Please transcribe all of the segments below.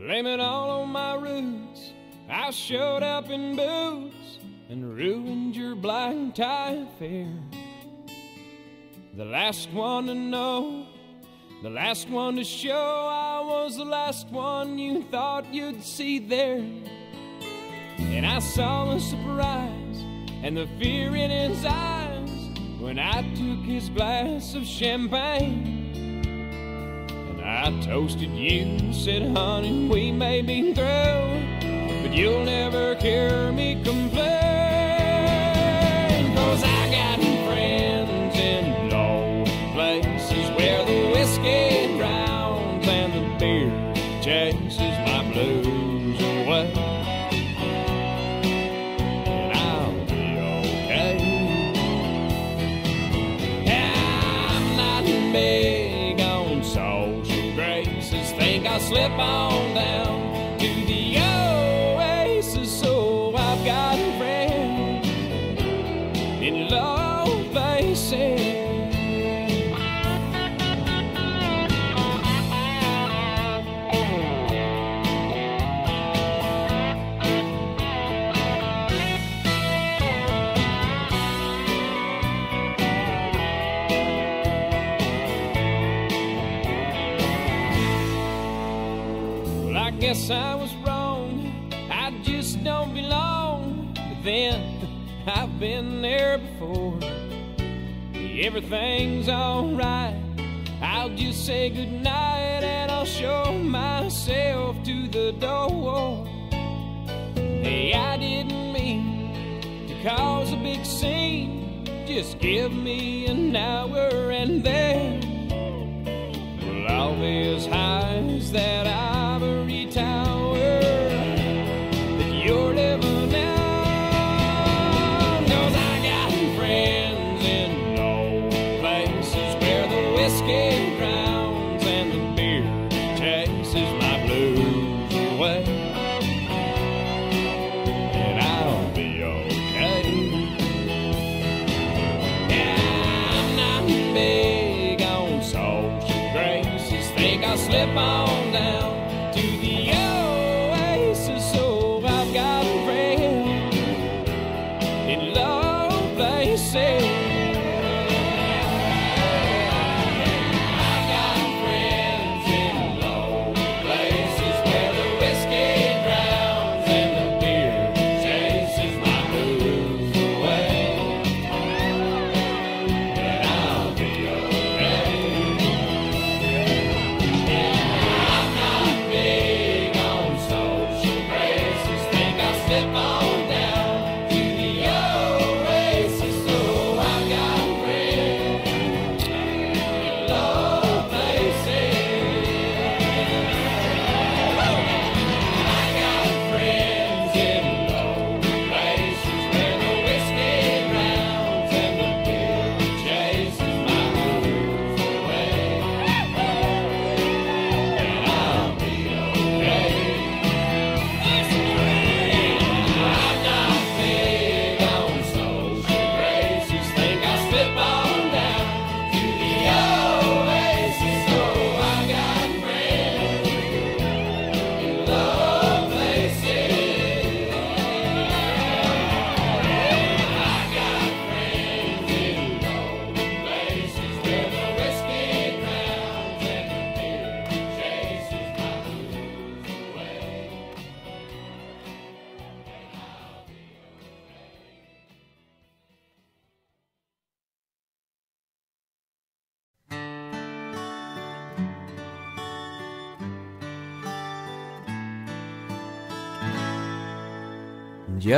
Blame it all on my roots. I showed up in boots and ruined your black tie affair. The last one to know, the last one to show, I was the last one you thought you'd see there. And I saw the surprise and the fear in his eyes when I took his glass of champagne. I toasted you, said, honey, we may be through, but you'll never hear me complain. Slip on Everything's alright. I'll just say goodnight and I'll show myself to the door. Hey, I didn't mean to cause a big scene. Just give me an hour and then well, I'll be as high as that ivory tower I'll slip on down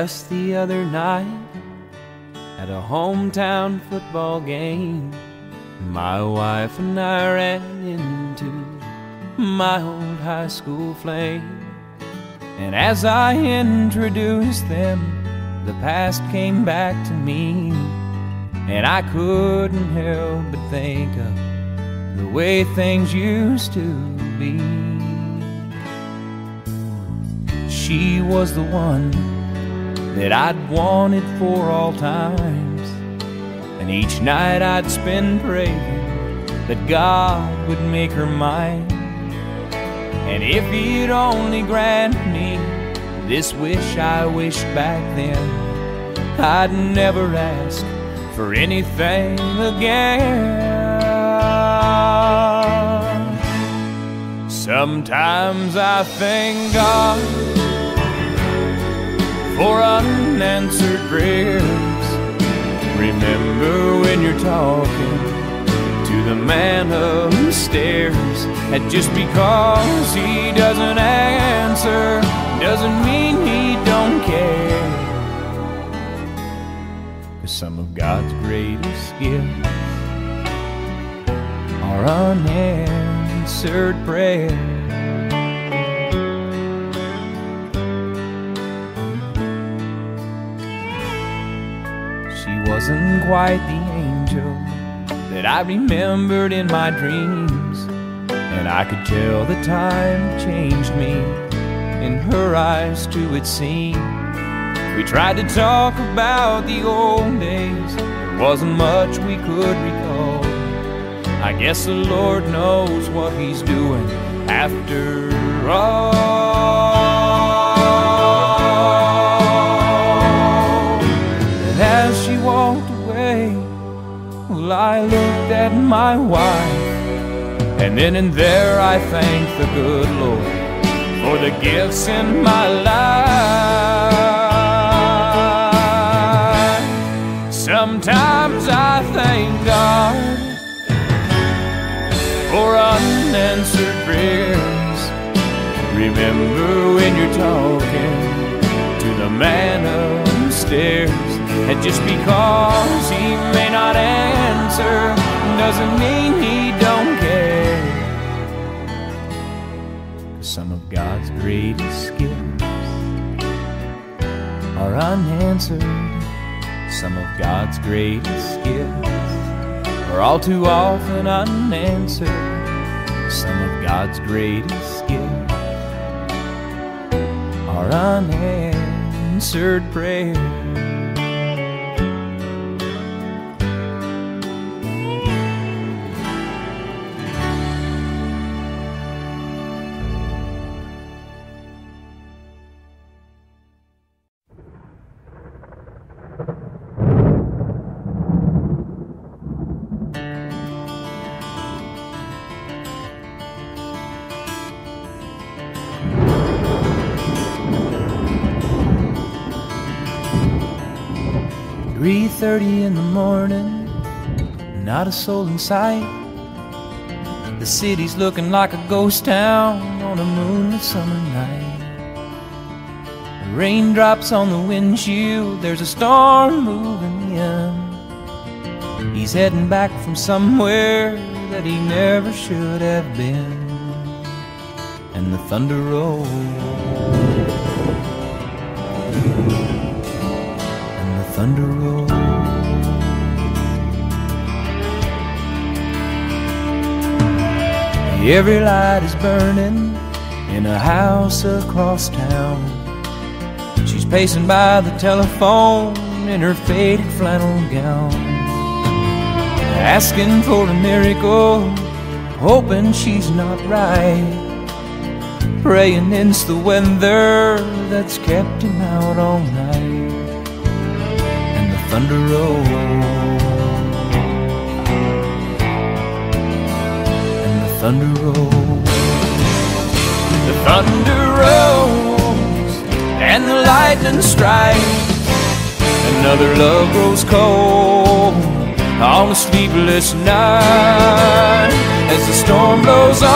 Just the other night, at a hometown football game, my wife and I ran into my old high school flame. And as I introduced them, the past came back to me, and I couldn't help but think of the way things used to be. She was the one that I'd wanted for all times. And each night I'd spend praying that God would make her mine. And if he'd only grant me this wish I wished back then, I'd never ask for anything again. Sometimes I thank God for unanswered prayers. Remember when you're talking to the man upstairs, and just because he doesn't answer doesn't mean he don't care. Cause some of God's greatest gifts are unanswered prayers. Wasn't quite the angel that I remembered in my dreams, and I could tell the time changed me. In her eyes, too, it seemed. We tried to talk about the old days, there wasn't much we could recall. I guess the Lord knows what He's doing after all. I looked at my wife, and then and there I thanked the good Lord for the gifts in my life. Sometimes I thank God for unanswered prayers. Remember when you're talking to the man upstairs, and just because he may not answer doesn't mean he don't care. Some of God's greatest gifts are unanswered. Some of God's greatest gifts are all too often unanswered. Some of God's greatest gifts are unanswered prayers. Three thirty in the morning, not a soul in sight. The city's looking like a ghost town on a moonlit summer night. Raindrops on the windshield, there's a storm moving in. He's heading back from somewhere that he never should have been. And the thunder rolls. Thunder rolls. Every light is burning in a house across town. She's pacing by the telephone in her faded flannel gown, asking for a miracle, hoping she's not right. Praying it's the weather that's kept him out all night, thunder rolls. and the thunder rolls. The thunder rolls and the lightning strikes. Another love grows cold on a sleepless night as the storm blows all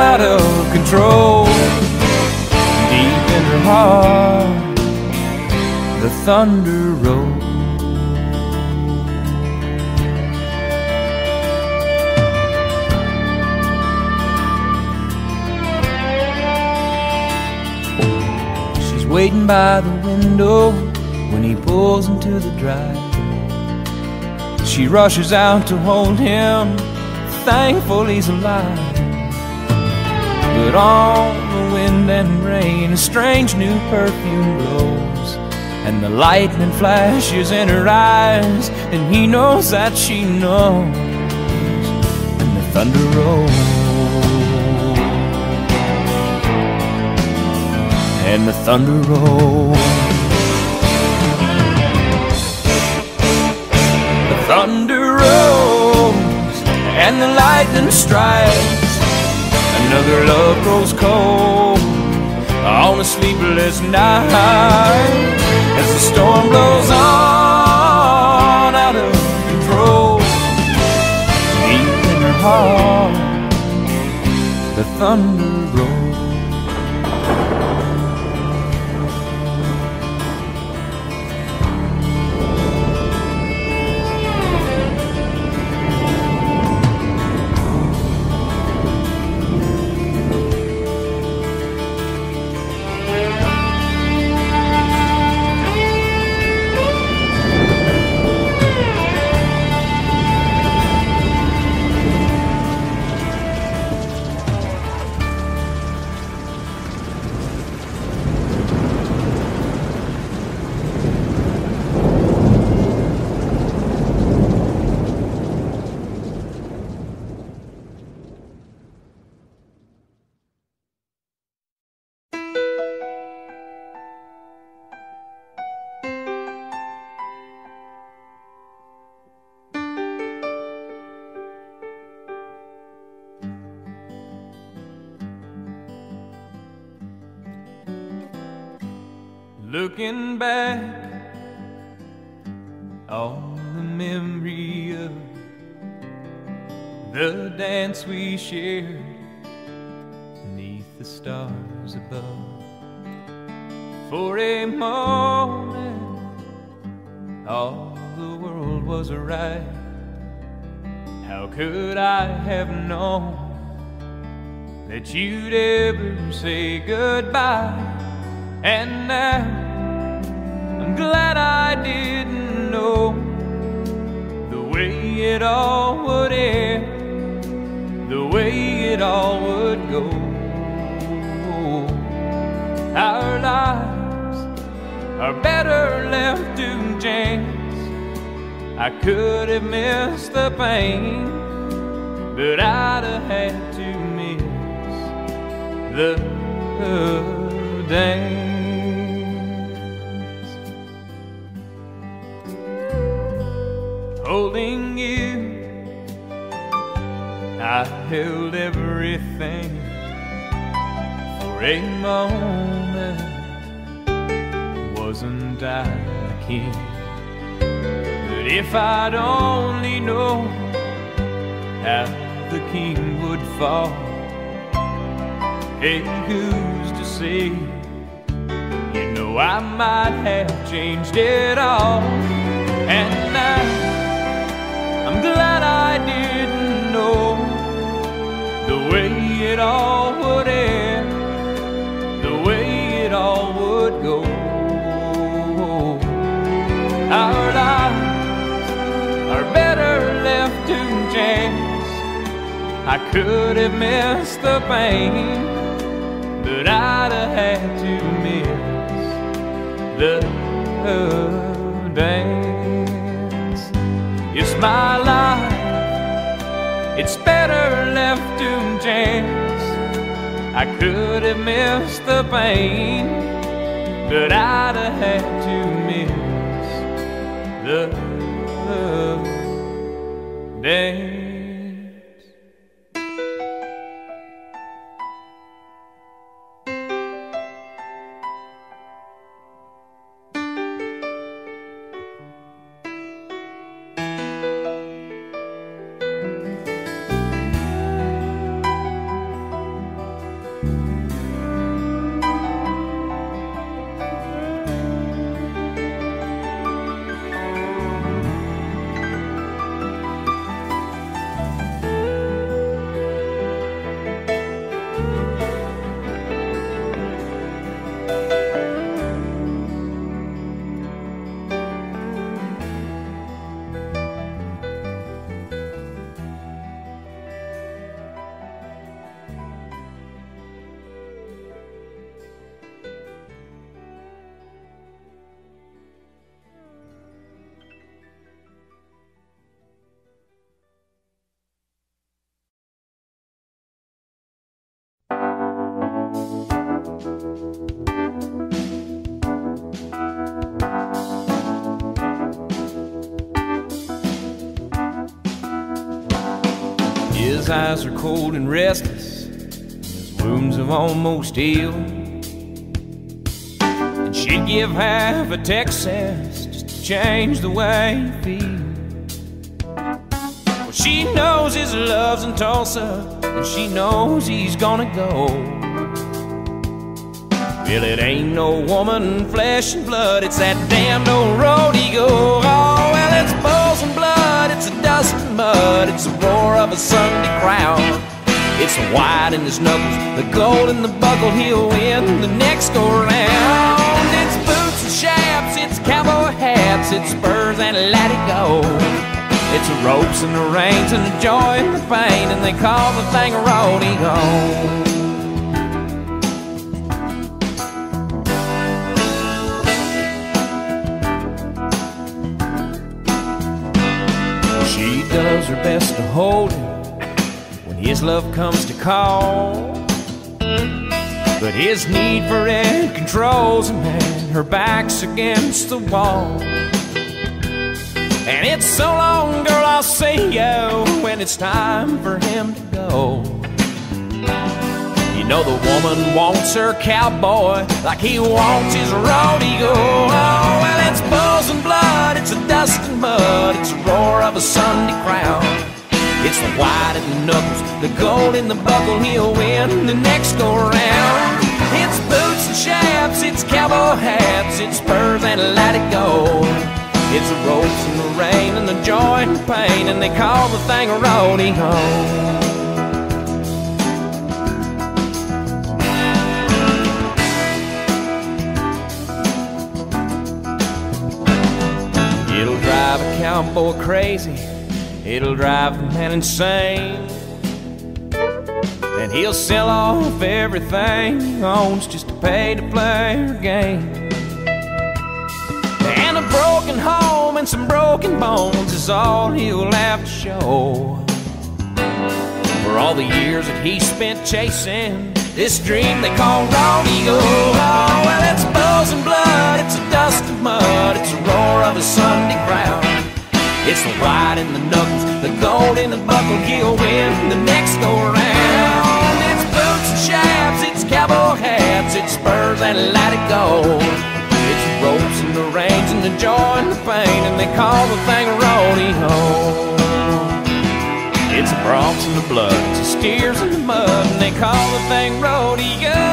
out of control. Deep in her heart, the thunder rolls. She's waiting by the window when he pulls into the drive. She rushes out to hold him, thankful he's alive. But all the wind and rain, a strange new perfume blows. And the lightning flashes in her eyes And he knows that she knows. And the thunder rolls. And the thunder rolls. The thunder rolls And the lightning strikes. Another love grows cold On a sleepless night the storm blows on out of control. Deep in her heart, the thunder rolls. Shared beneath the stars above. For a moment, all the world was right. How could I have known that you'd ever say goodbye? And now I'm glad I didn't know the way it all would end, the way it all would go. Our lives are better left to chance. I could have missed the pain, but I'd have had to miss the dance. Holding you, I held everything for a moment. Wasn't I the king? But if I'd only known how the king would fall, hey, who's to say? You know I might have changed it all, and now. I'm glad I know the way it all would end, the way it all would go. Our lives are better left to chance. I could have missed the pain, but I'd have had to miss the dance. It's my life, it's better left to chance. I could have missed the pain, but I'd have had to miss the dance. Cold and restless, his wounds have almost healed. And she'd give half a Texas just to change the way he feels. Well, she knows his love's in Tulsa, and she knows he's gonna go. Well, it ain't no woman, flesh and blood, it's that damned old rodeo. Oh, well, it's bulls and blood, it's a dust mud, it's the roar of a Sunday crowd. It's white in his knuckles, the gold in the buckle, he'll win the next go round. It's boots and chaps, it's cowboy hats, it's spurs and latigo. It's the ropes and the reins and the joy and the pain, and they call the thing a rodeo. Best to hold him when his love comes to call. But his need for it controls and her back's against the wall. And it's so long, girl, I'll see you when it's time for him to go. You know the woman wants her cowboy like he wants his rodeo. Oh, bulls and blood, it's a dust and mud, it's the roar of a Sunday crowd. It's the white in the knuckles, the gold in the buckle, he'll win the next go round. It's boots and chaps, it's cowboy hats, it's spurs and latigo. It's the ropes and the rain and the joy and the pain, and they call the thing a rodeo. It'll drive a cowboy crazy. It'll drive a man insane. Then he'll sell off everything he owns just to pay to play her game. And a broken home and some broken bones is all he'll have to show. For all the years that he spent chasing this dream they call rodeo. Oh, well, it's bulls and blood, it's a dust and mud, it's a roar of a Sunday crowd. It's the white in the knuckles, the gold in the buckle, he'll win the next go round. It's boots and chaps, it's cowboy hats, it's spurs and latigo. It's ropes and the reins and the joy and the pain, and they call the thing rodeo. It's the broncs and the blood, it's the steers and the mud, and they call the thing rodeo.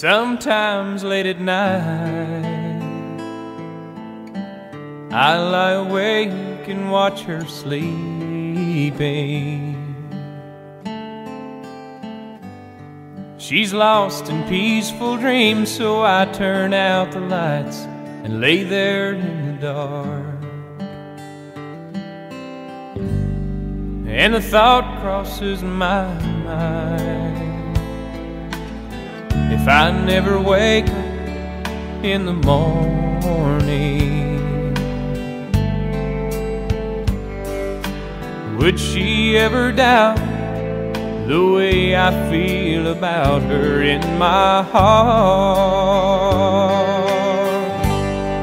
Sometimes late at night, I lie awake and watch her sleeping. She's lost in peaceful dreams, so I turn out the lights and lay there in the dark. And the thought crosses my mind. If I never wake up in the morning, would she ever doubt the way I feel about her in my heart?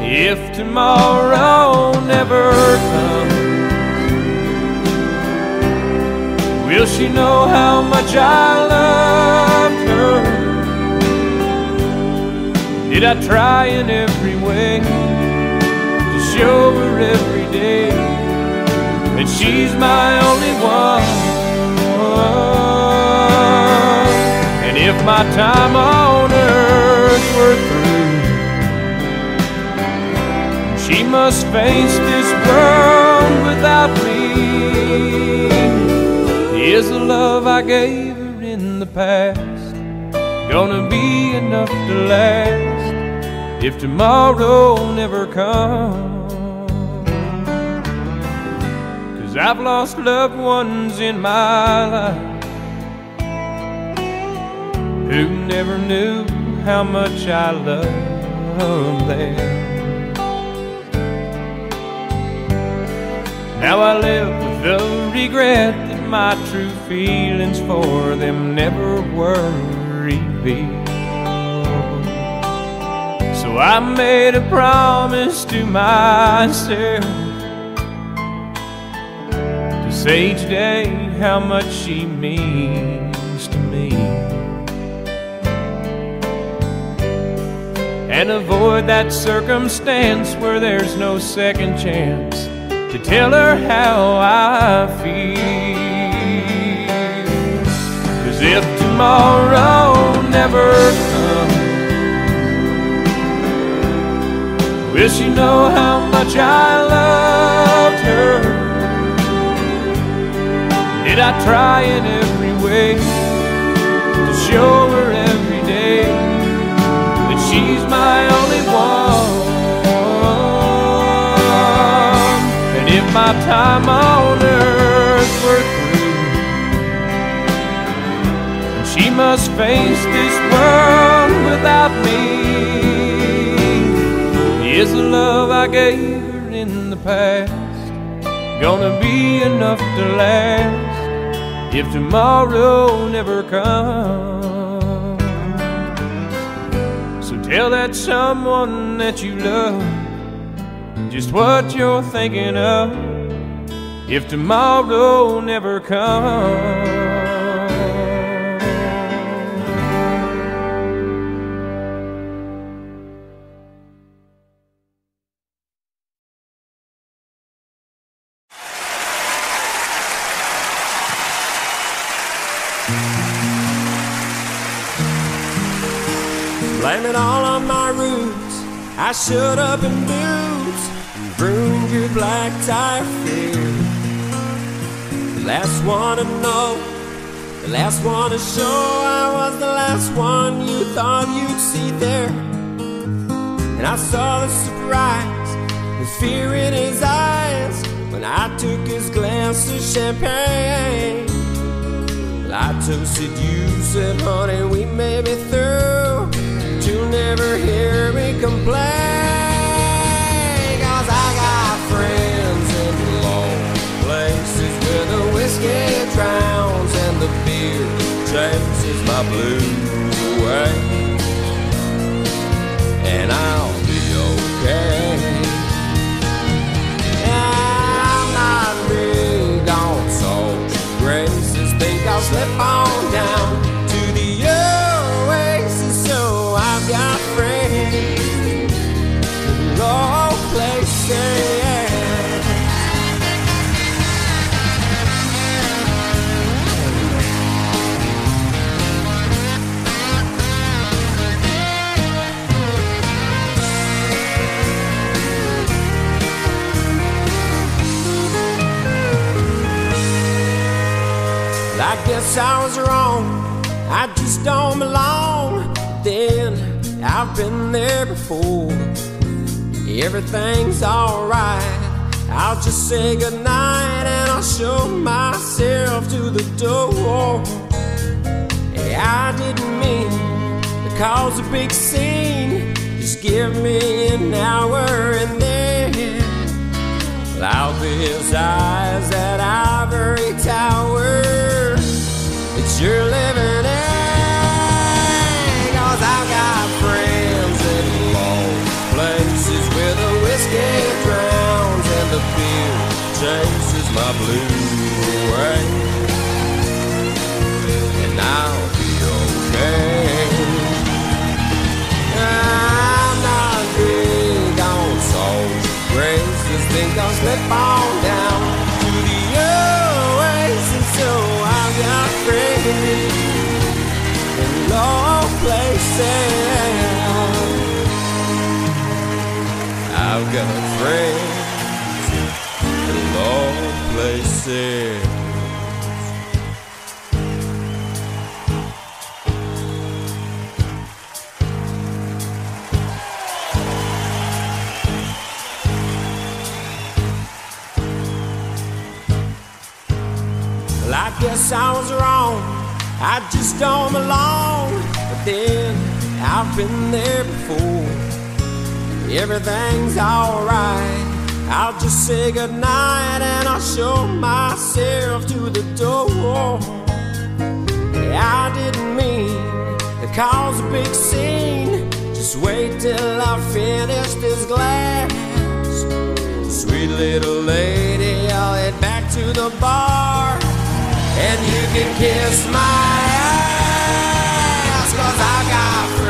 If tomorrow never comes, will she know how much I loved Did I try in every way to show her every day that she's my only one? And if my time on earth were through, she must face this world without me. Is the love I gave her in the past gonna be enough to last if tomorrow never comes? Cause I've lost loved ones in my life who never knew how much I loved them. Now I live with the regret that my true feelings for them never were revealed. I made a promise to myself to say today how much she means to me. And avoid that circumstance where there's no second chance to tell her how I feel. Cause if tomorrow never will she know how much I loved her? Did I try in every way to show her every day that she's my only one? And if my time on earth were through, she must face this world without me, is the love I gave her in the past gonna be enough to last if tomorrow never comes? So tell that someone that you love just what you're thinking of if tomorrow never comes. I showed up in boots and ruined your black tie fair. The last one to know, the last one to show. I was the last one you thought you'd see there. And I saw the surprise, the fear in his eyes when I took his glass of champagne. Well, I toasted you, said, honey, we may be through. But you'll never hear me complain. My blues away. And I'll be okay. I'm not big on social graces. Think I'll slip on I was wrong. I just don't belong. Then I've been there before. Everything's alright. I'll just say goodnight and I'll show myself to the door. I didn't mean to cause a big scene. Just give me an hour and then I'll be his eyes that ivory tower you're living in. Cause I've got friends in low places where the whiskey drowns and the beer chases my blues away. And I'll be okay. I'm not big on social graces. Think I'll slip on down sand. I've got friends in all places. Well, I guess I was wrong. I just don't belong. But then I've been there before. Everything's alright. I'll just say goodnight and I'll show myself to the door. I didn't mean to cause a big scene. Just wait till I finish this glass. Sweet little lady, I'll head back to the bar. And you can kiss my ass, cause I got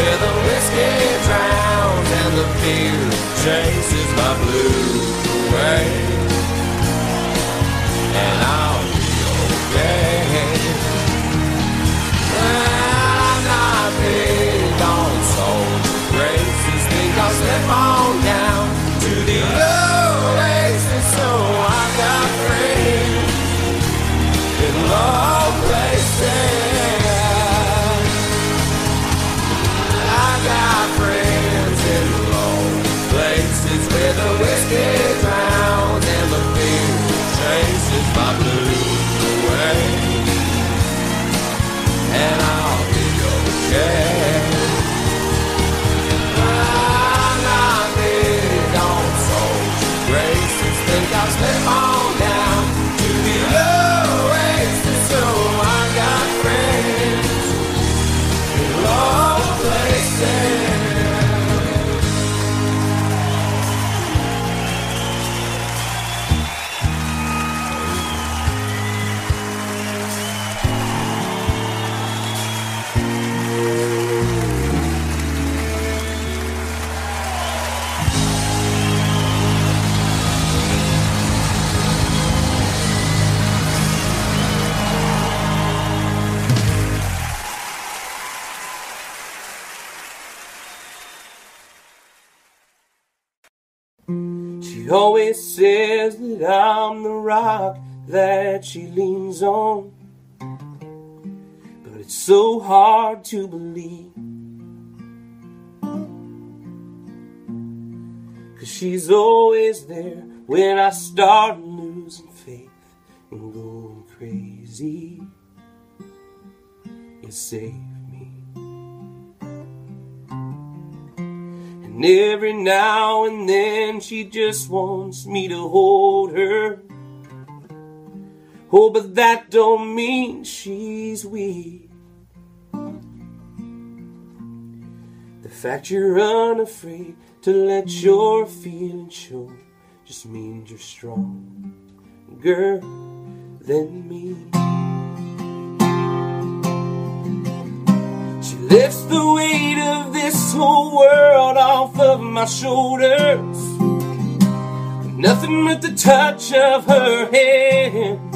where the whiskey drowns and the beer chases my blues away. And I'll be okay. That she leans on. But it's so hard to believe. Cause she's always there when I start losing faith and going crazy. You save me. And every now and then she just wants me to hold her. Oh, but that don't mean she's weak. The fact you're unafraid to let your feelings show just means you're stronger than me. She lifts the weight of this whole world off of my shoulders. Nothing but the touch of her hand.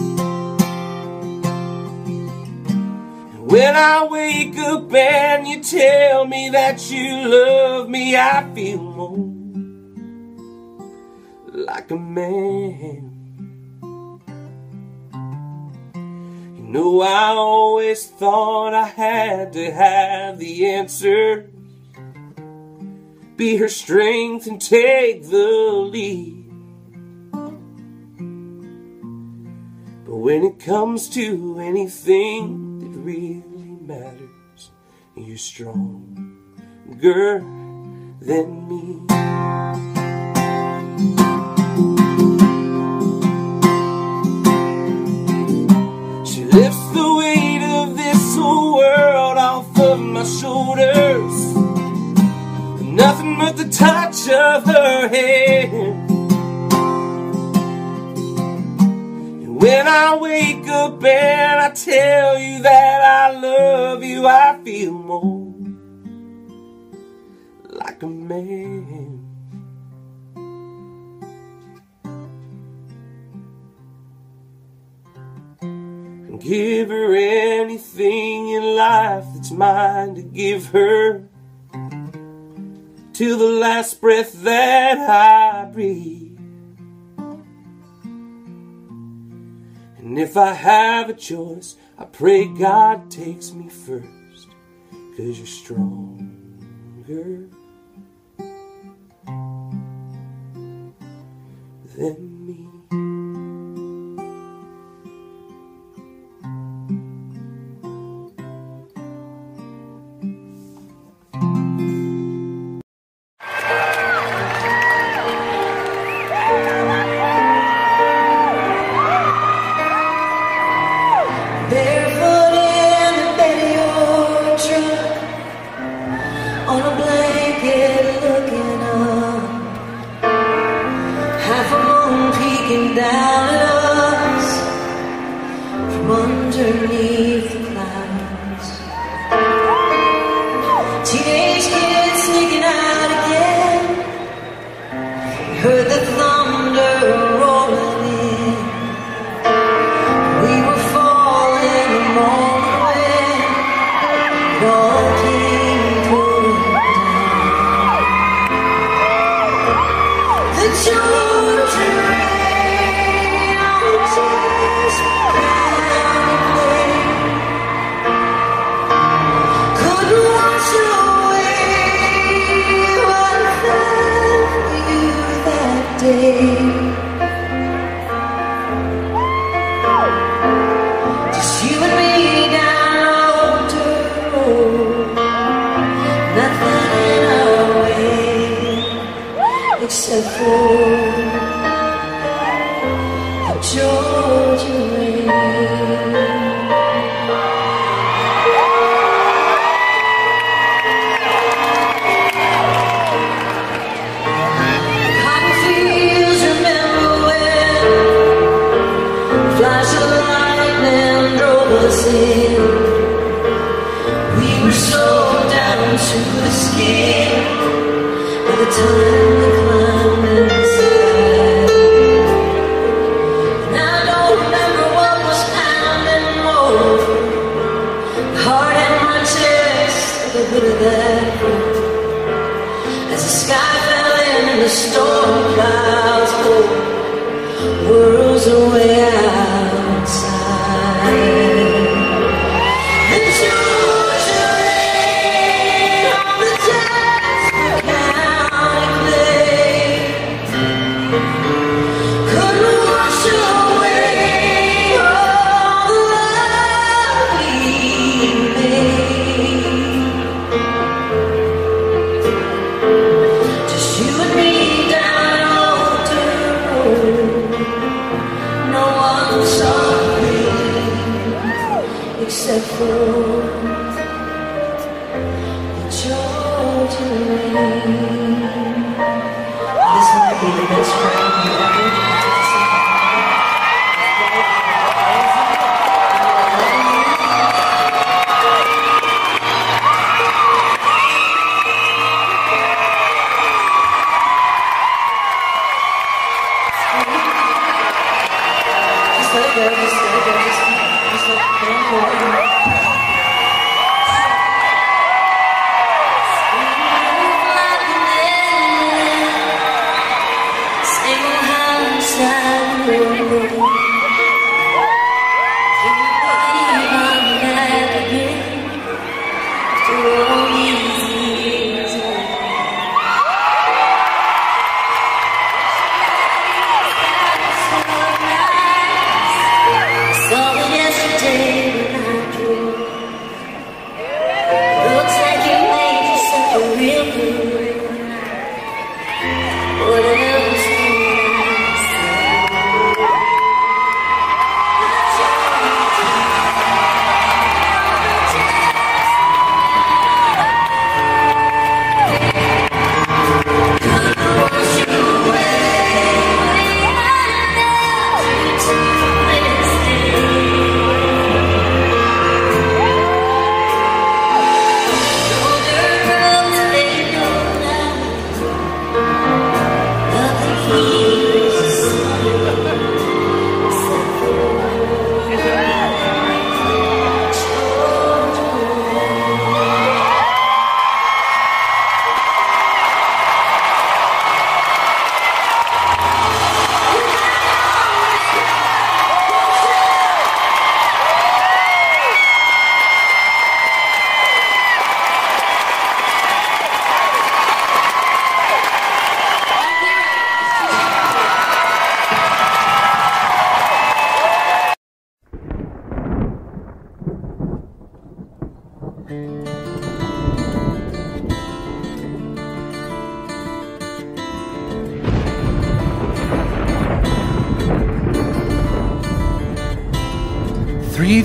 And when I wake up and you tell me that you love me, I feel more like a man. You know, I always thought I had to have the answer. Be her strength and take the lead. When it comes to anything that really matters, you're stronger than me. She lifts the weight of this whole world off of my shoulders. Nothing but the touch of her hand. When I wake up and I tell you that I love you, I feel more like a man. And give her anything in life that's mine to give her till the last breath that I breathe. And if I have a choice, I pray God takes me first, cause you're stronger than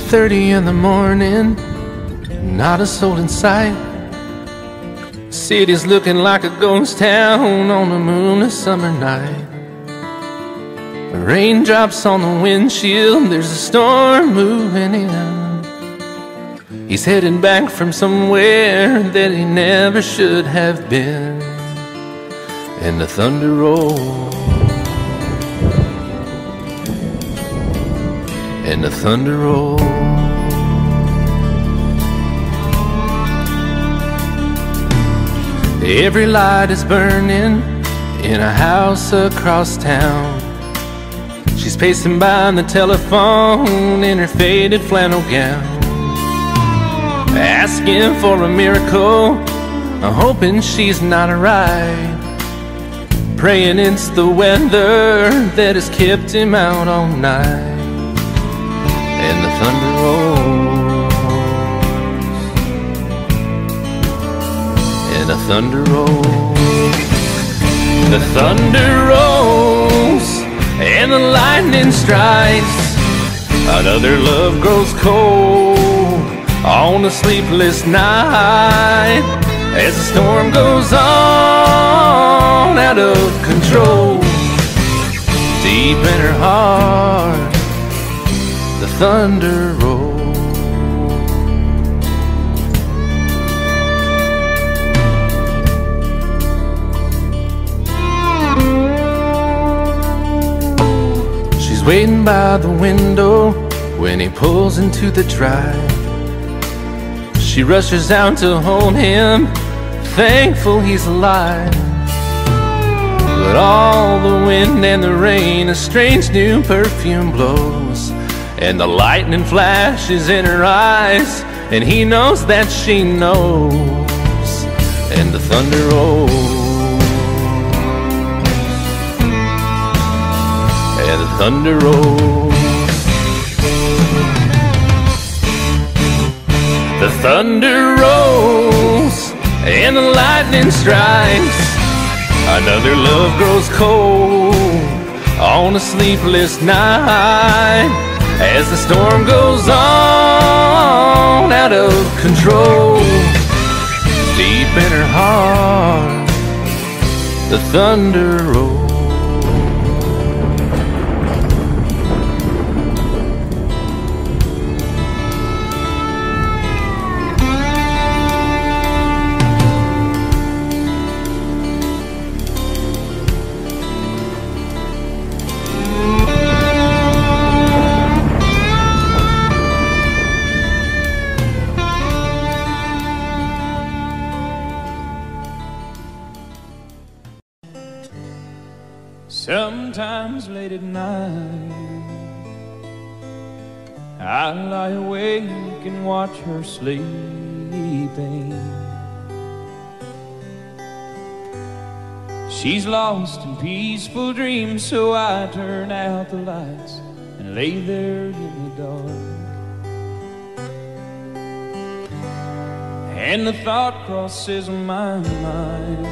3:30 in the morning, not a soul in sight. City's looking like a ghost town on a moonless summer night. The raindrops on the windshield, there's a storm moving in. He's heading back from somewhere that he never should have been. And the thunder rolls. And the thunder rolls. Every light is burning in a house across town. She's pacing by the telephone in her faded flannel gown. Asking for a miracle, I'm hoping she's not alright. Praying it's the weather that has kept him out all night. Thunder rolls. And the thunder rolls. The thunder rolls and the lightning strikes. Another love grows cold on a sleepless night as the storm goes on out of control. Deep in her heart, thunder rolls. She's waiting by the window when he pulls into the drive. She rushes out to hold him, thankful he's alive. But all the wind and the rain, a strange new perfume blows. And the lightning flashes in her eyes, and he knows that she knows. And the thunder rolls. and the thunder rolls. The thunder rolls and the lightning strikes. Another love grows cold on a sleepless night as the storm goes on out of control. Deep in her heart, the thunder rolls. Sleeping. She's lost in peaceful dreams, so I turn out the lights and lay there in the dark. And the thought crosses my mind.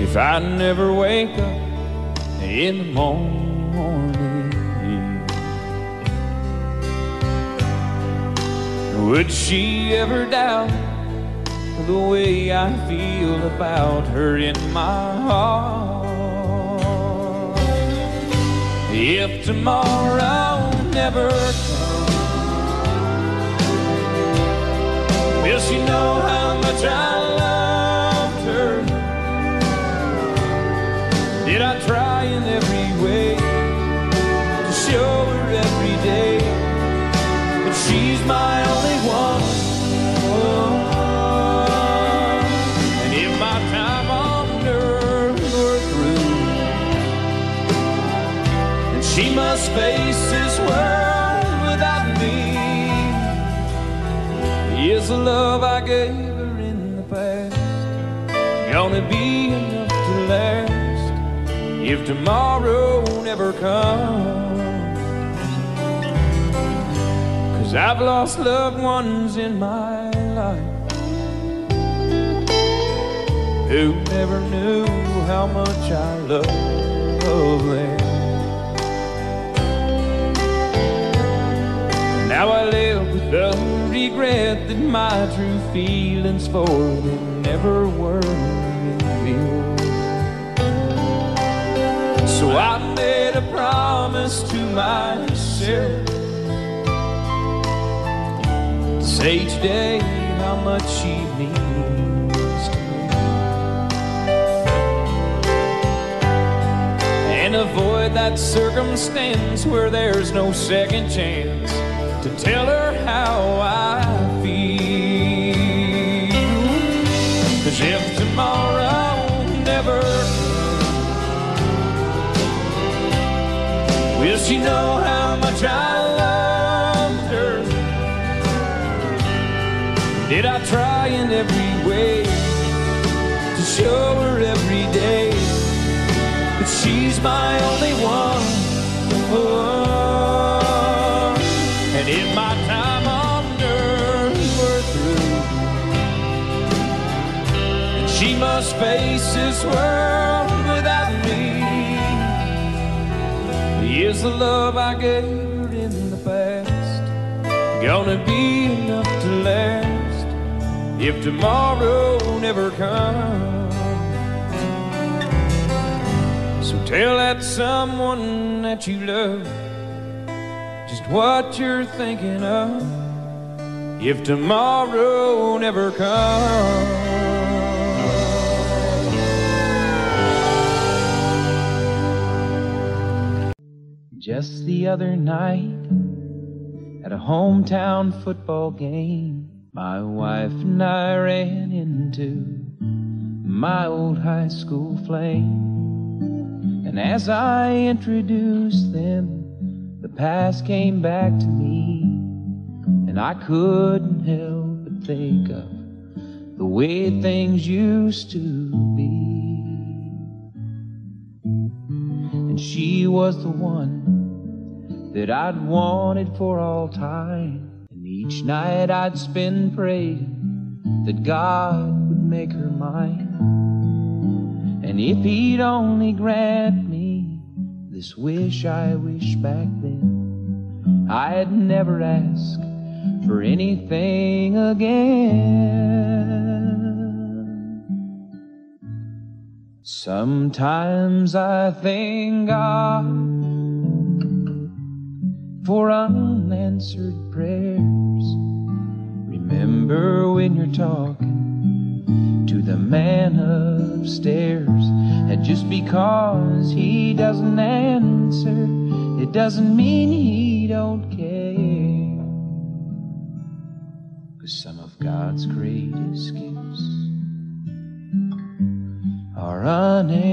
If I never wake up in the morning, would she ever doubt the way I feel about her in my heart? If tomorrow never comes, will she know how much I loved her? Did I try in every Is the love I gave her in the past gonna be enough to last? if tomorrow never comes. Cause I've lost loved ones in my life who never knew how much I love them. Regret that my true feelings for them never were revealed. So I made a promise to myself to say each day how much she means to me. And avoid that circumstance where there's no second chance to tell her how I feel. Cause if tomorrow never Will she know how much I loved her? Did I try in every way to show her every day that she's my only one? Face this world without me. Is the love I gave her in the past gonna be enough to last if tomorrow never comes? So tell that someone that you love just what you're thinking of if tomorrow never comes. Just the other night at a hometown football game, my wife and I ran into my old high school flame. And as I introduced them, the past came back to me, and I couldn't help but think of the way things used to be. And she was the one that I'd wanted for all time. And each night I'd spend praying that God would make her mine. And if He'd only grant me this wish I wish back then, I'd never ask for anything again. Sometimes I think God for unanswered prayers. Remember when you're talking to the man upstairs, and just because he doesn't answer, it doesn't mean he don't care. Cause some of God's greatest gifts are unanswered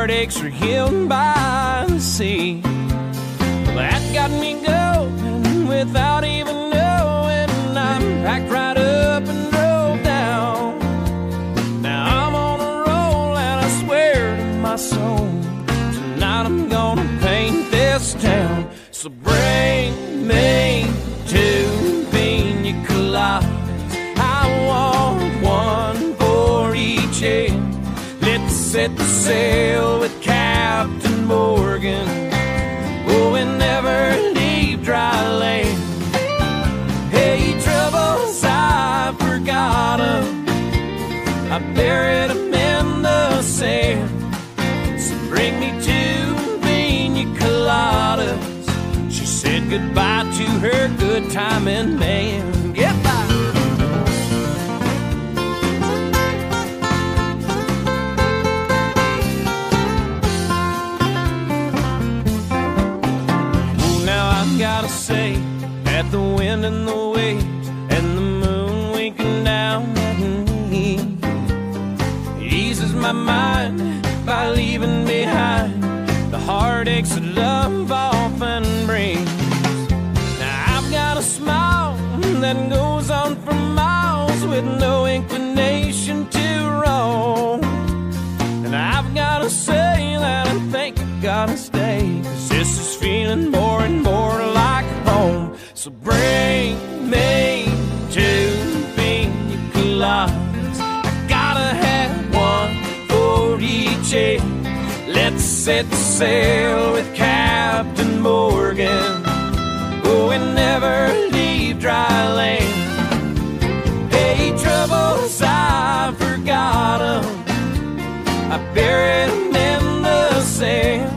heartaches are healed by the sea. That got me going without even knowing. I'm packed right up and drove down. Now I'm on a roll and I swear to my soul, tonight I'm gonna paint this town. So bring me two pina coladas. I want one for each head. Let's set the sail Morgan. Oh, and never leave dry land. Hey, troubles, I forgot 'em. I buried him in the sand. So bring me two pina coladas. She said goodbye to her good time timing man. Love often brings. Now I've got a smile that goes on for miles with no inclination to roam. And I've gotta say that I think I gotta stay. Cause this is feeling more and more like home. So bring me set sail with Captain Morgan. Oh, and never leave dry land. Hey, troubles, I forgot 'em. I buried him in the sand.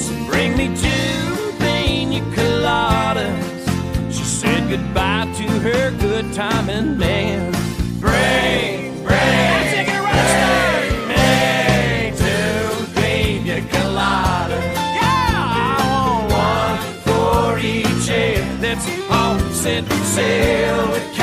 So bring me two pina coladas. She said goodbye to her good time timing man. Sail with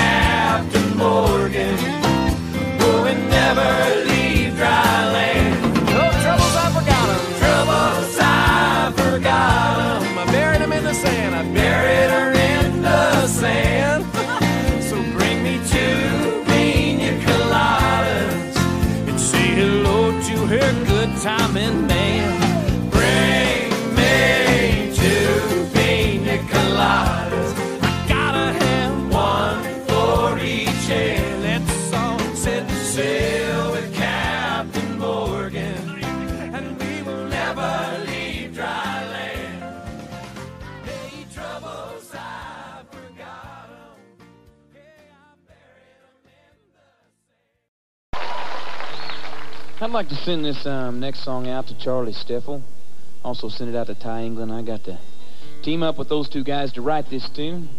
I'd like to send this um, next song out to Charley Stefl. Also send it out to Ty England. I got to team up with those two guys to write this tune.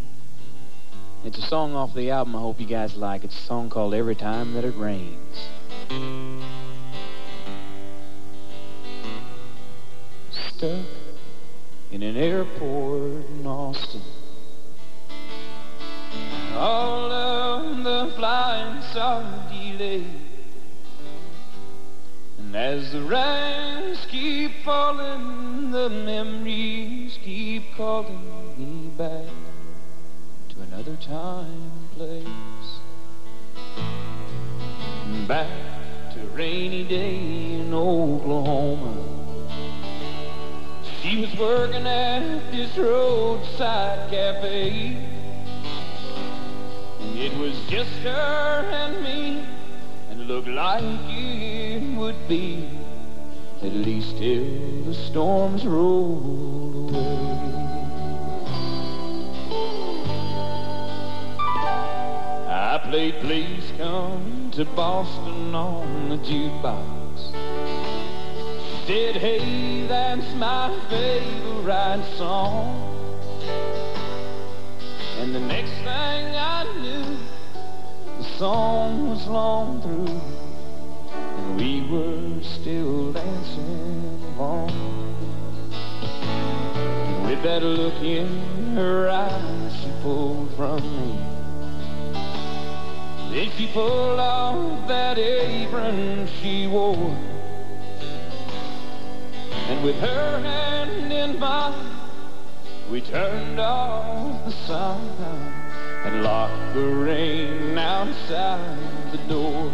It's a song off the album I hope you guys like. It's a song called Every Time That It Rains. Stuck in an airport in Austin. All of the flights are delayed. And as the rains keep falling, the memories keep calling me back to another time and place. Back to rainy day in Oklahoma. She was working at this roadside cafe. And it was just her and me. Looked like it would be at least till the storms rolled away. I played Please Come to Boston on the jukebox. Said, hey, that's my favorite song. And the next thing I knew, song was long through. And we were still dancing along. And with that look in her eyes, she pulled from me. Then she pulled off that apron she wore. And with her hand in mine, we turned off the sun and lock the rain outside the door.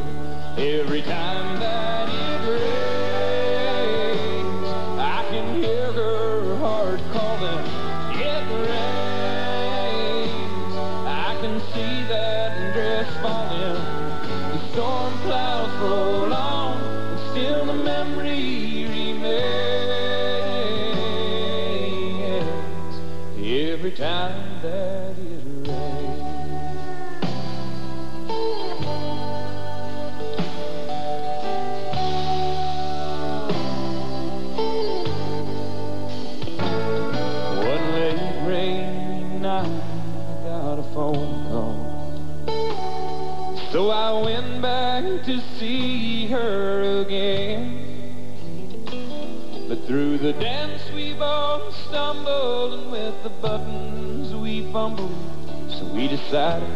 Every time that it rains, I can hear her heart calling. It rains, I can see that dress falling. The storm clouds roll on, and still the memory remains. Every time that it rains. I went back to see her again. But through the dance we both stumbled, and with the buttons we fumbled. So we decided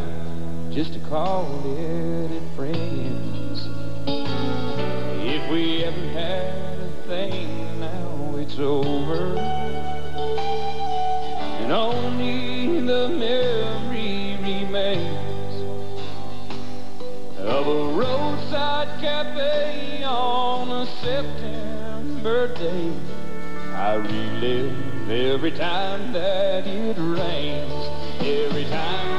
just to call it at friends. If we ever had a thing, now it's over. And only the memory roadside cafe on a September day. I relive every time that it rains, every time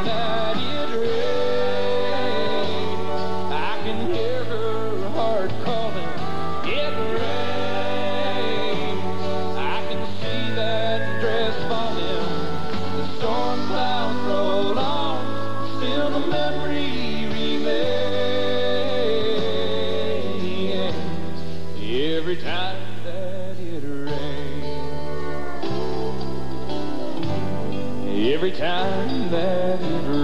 that it.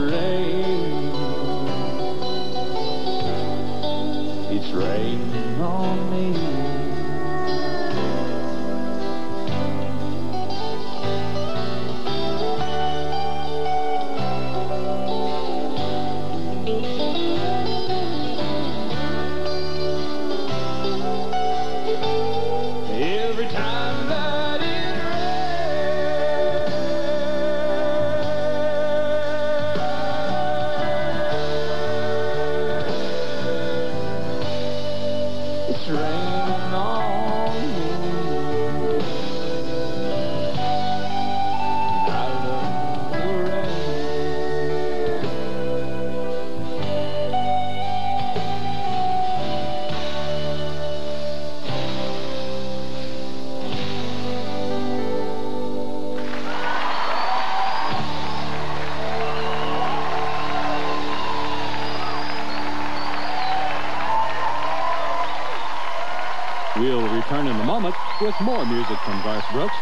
Return in a moment with more music from Garth Brooks.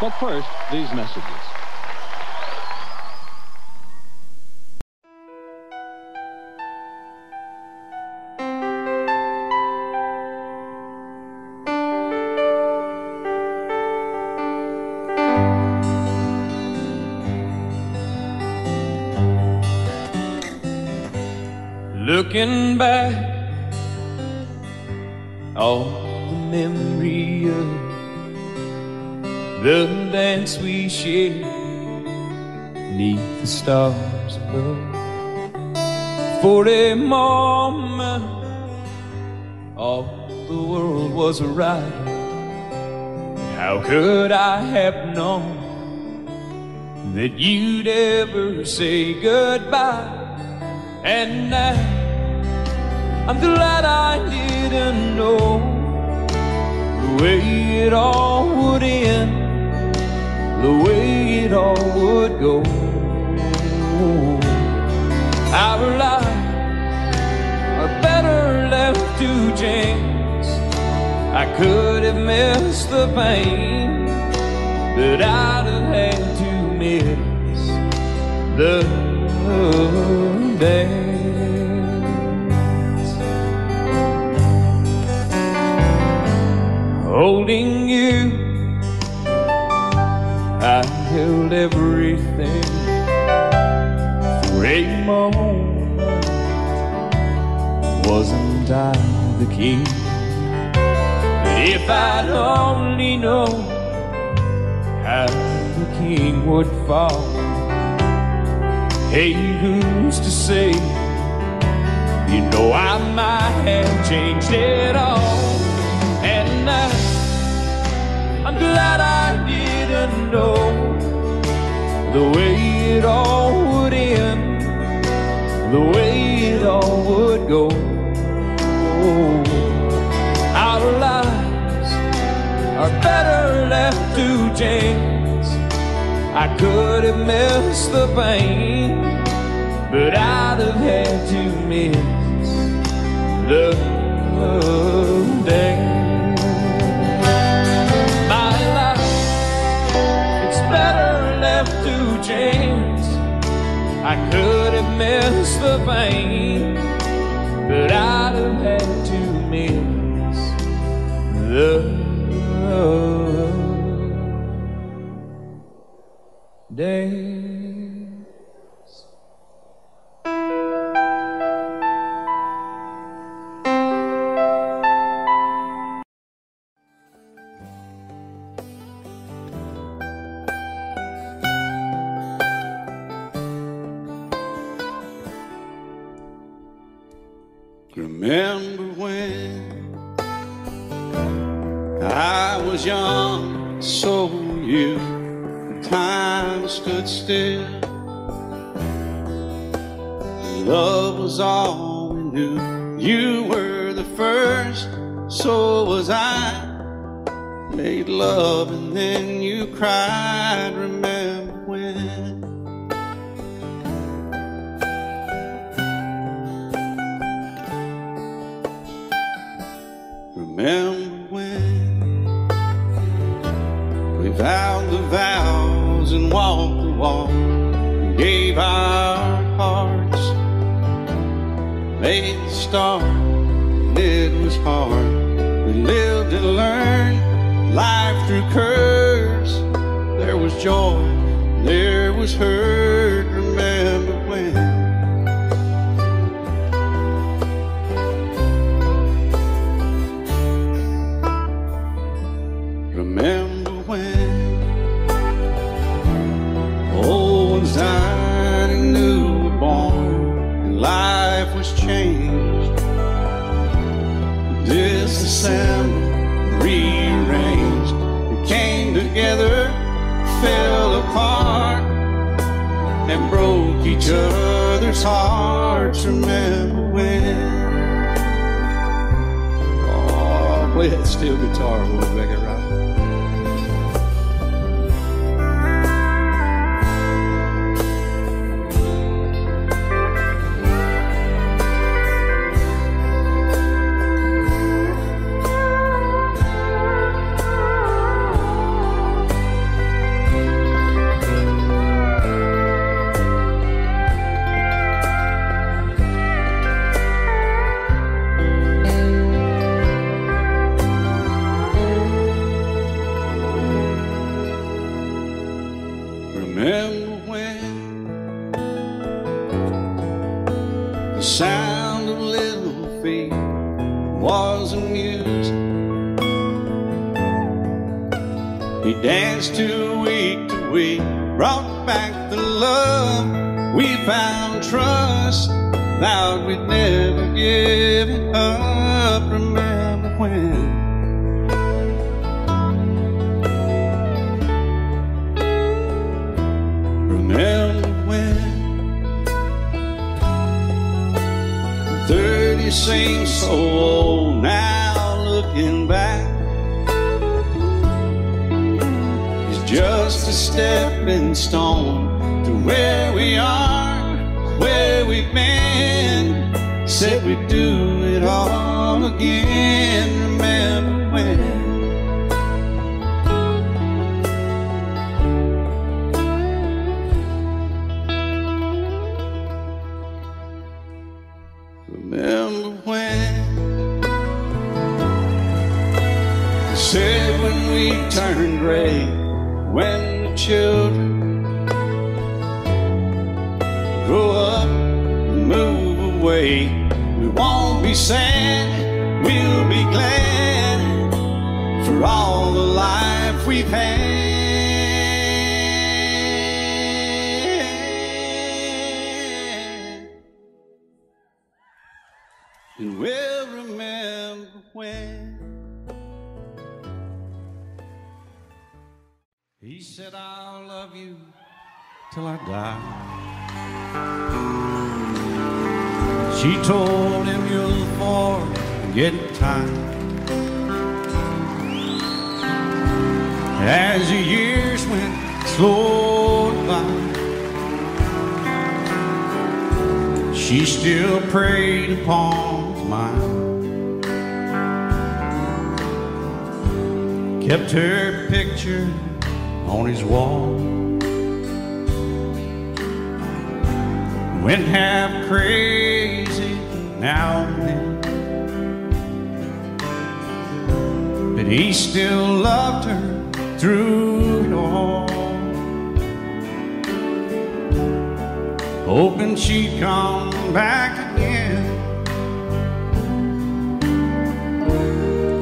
But first, these messages. Could I have known that you'd ever say goodbye? And now I'm glad I didn't know the way it all would end, the way it all would go. Our lives are better left to chance. I could have missed the pain, but I'd have had to miss the dance. Holding you, I held everything for a moment. Wasn't I the king? If I'd only known how the king would fall. Hey, who's to say? You know I might have changed it all. And I, I'm glad I didn't know the way it all would end, the way it all would go. Our are better left to chance. I could have missed the pain, but I'd have had to miss the day. My life, it's better left to chance. I could have missed the pain, but I'd have had to miss the days. But he still loved her through it all. hoping she'd come back again.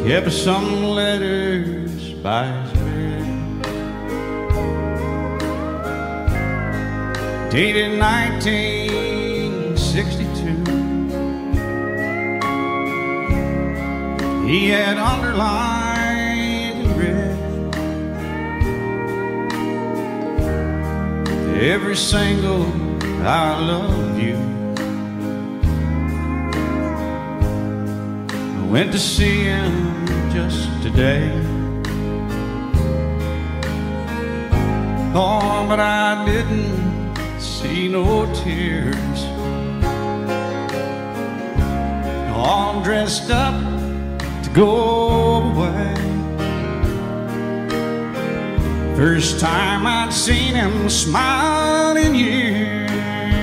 Kept some letters by his bed, dated 1962. He had underlined every single I love you. I went to see him just today. Oh, but I didn't see no tears. All dressed up to go away. First time I'd seen him smile in years.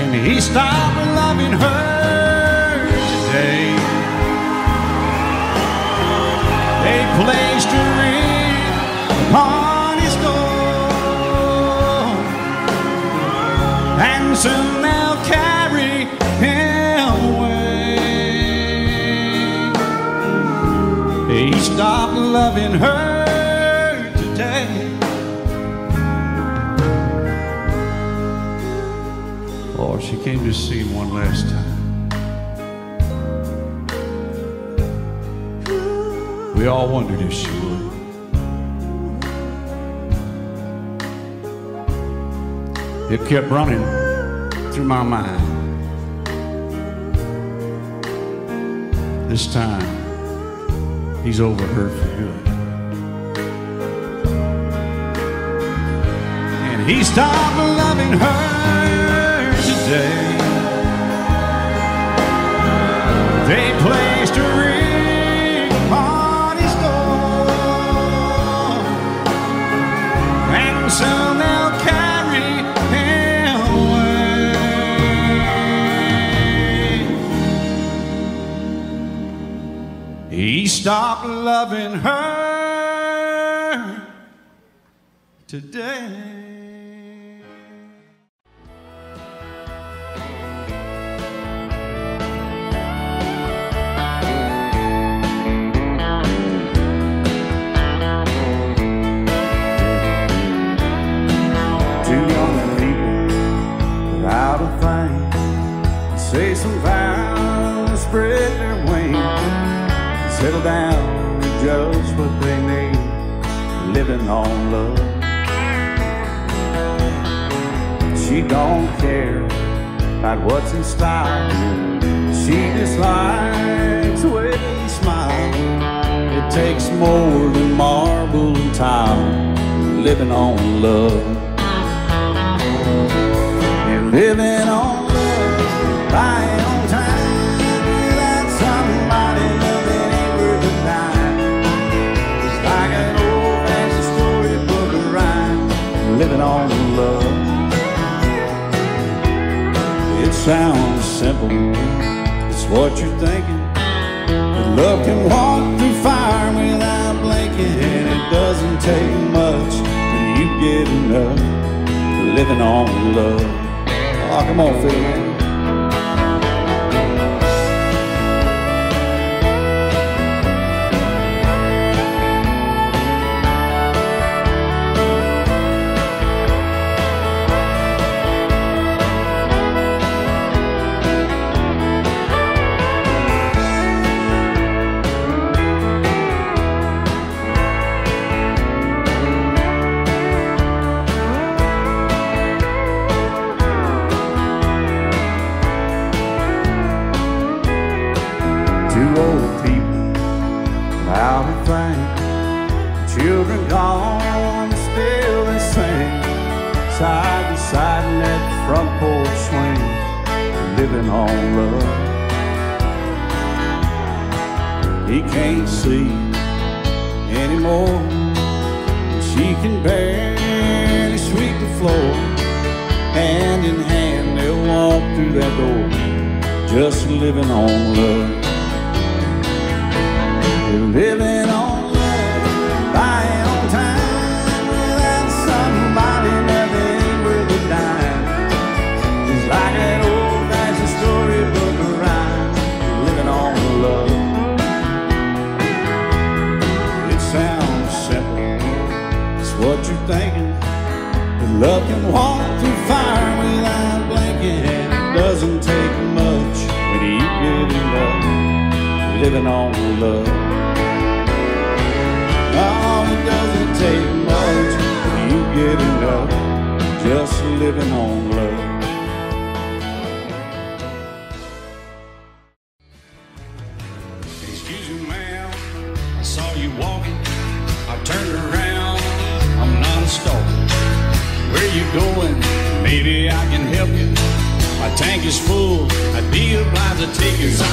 And he stopped loving her today. They placed a ring upon his door. And soon they'll carry him away. He stopped loving her today. Oh, she came to see him one last time. We all wondered if she would. It kept running through my mind. This time, he's over her for good. And he stopped loving her today. They placed a stopped loving her today. living on love. She don't care about what's in style. She just likes the way you smile. It takes more than marble and tile. Living on love. And living on sounds simple. It's what you're thinking. But love can walk through fire without blinking. And it doesn't take much when you get enough living on love. Oh, come on, Phil. thinking that love can walk through fire without blinking. It doesn't take much when you get it up, living on love. Oh, it doesn't take much when you get it up, just living on love. take you.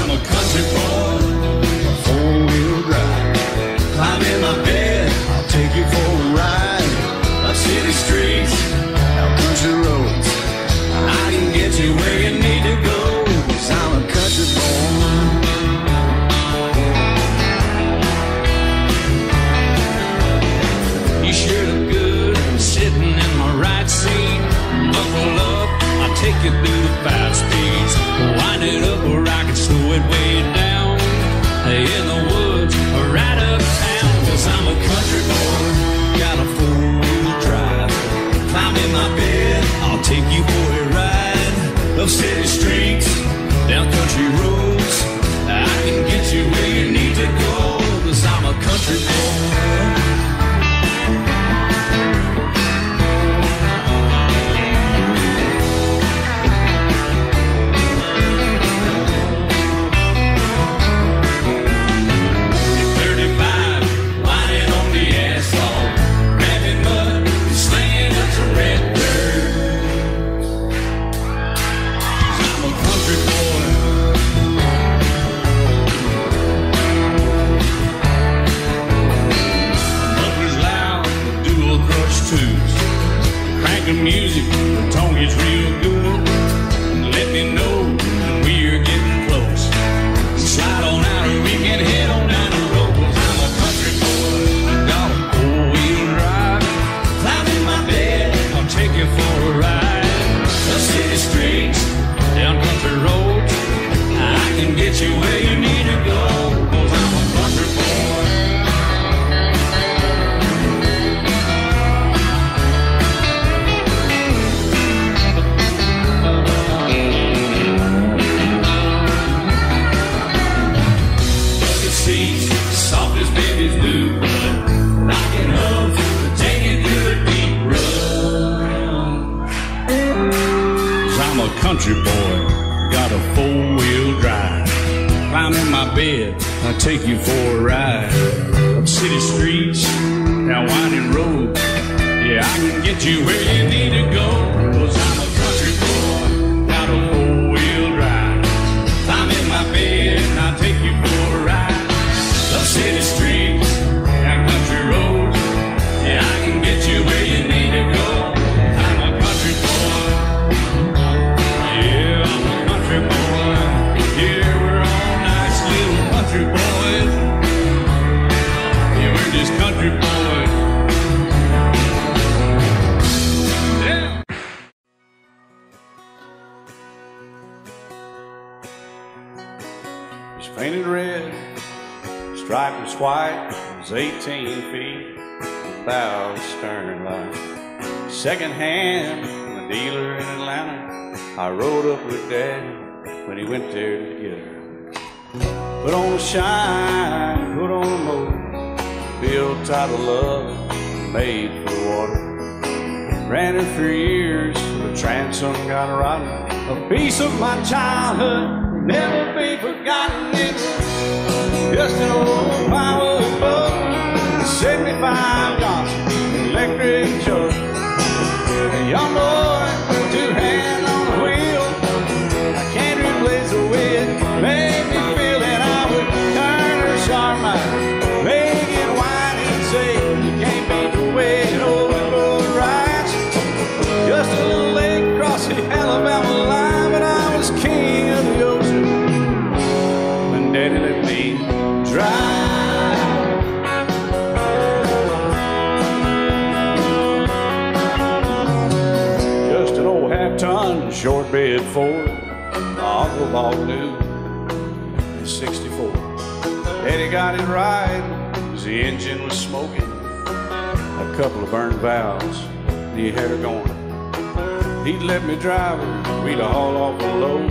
had her going. He'd let me drive her, we'd haul off a load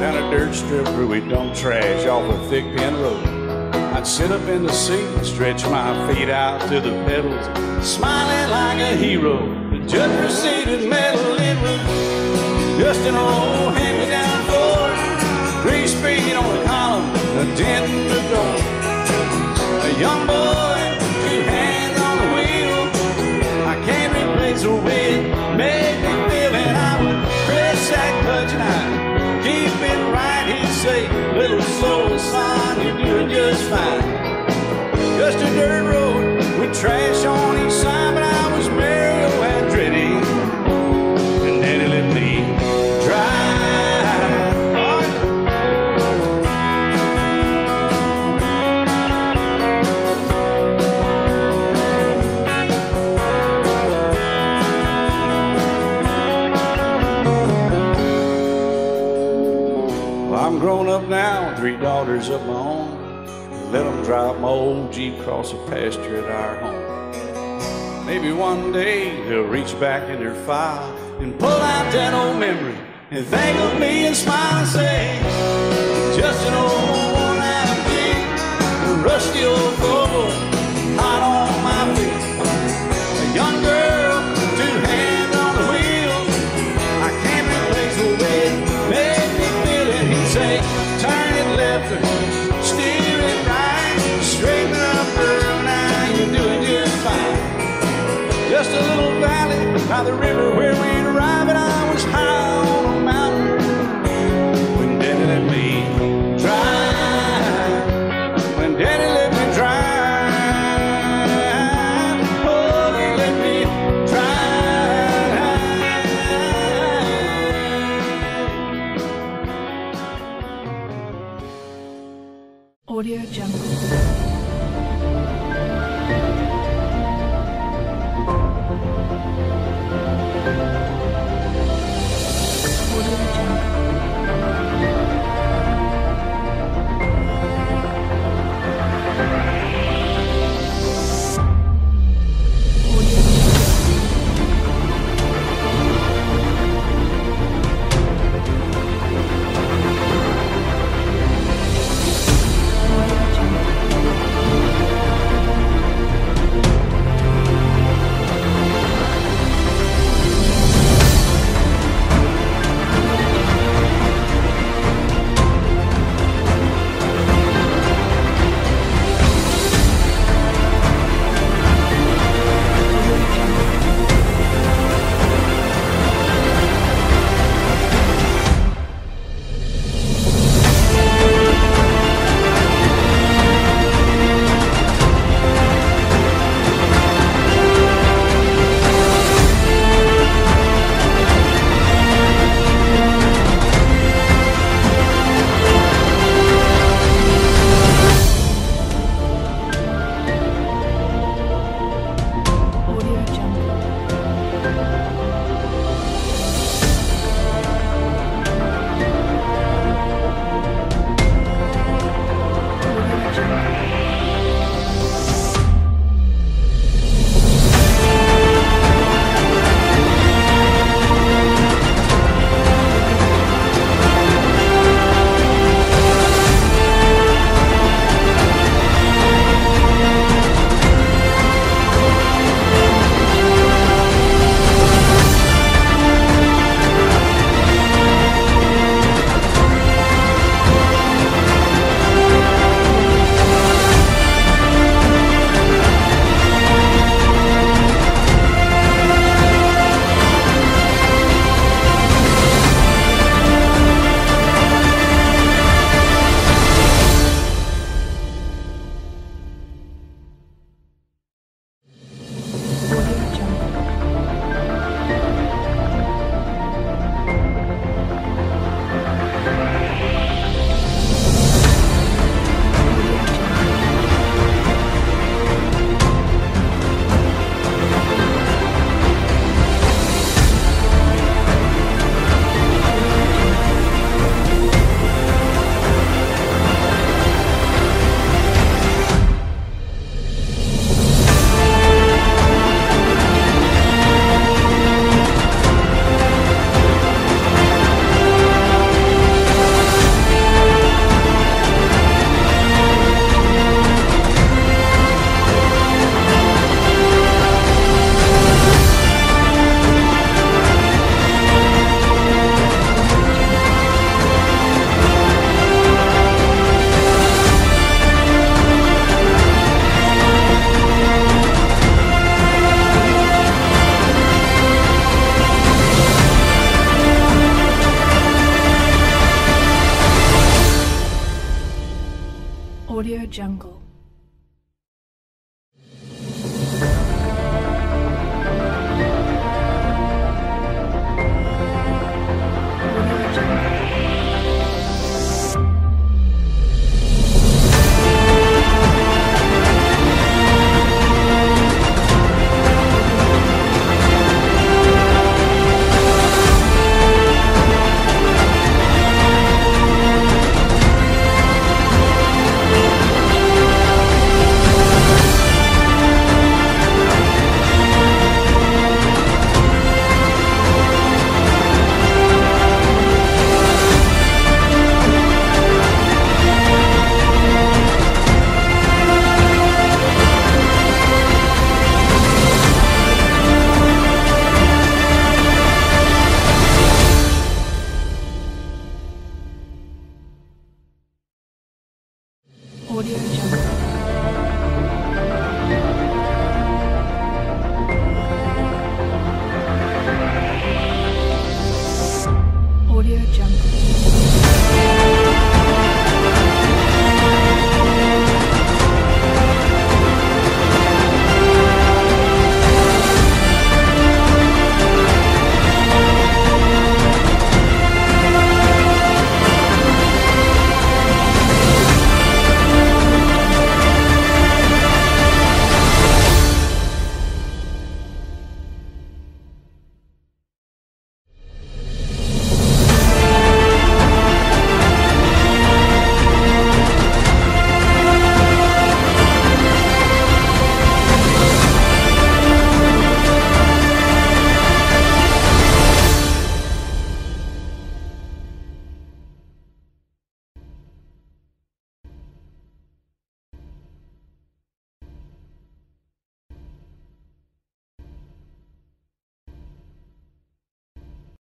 down a dirt strip where we dump trash off a thick pin road. I'd sit up in the seat and stretch my feet out to the pedals, smiling like a hero. The judge proceeded metal, it was just an old hand-me-down Ford, three-speed on the column, a dent in the door. A young boy trash on each side, but I was Mario Andretti. And Daddy let me drive. Well, I'm grown up now, three daughters of my own. Let them drive my old Jeep across the pasture at our home. Maybe one day he'll reach back in your file and pull out that old memory and think of me and smile and say, just an old one out rusty old Volvo.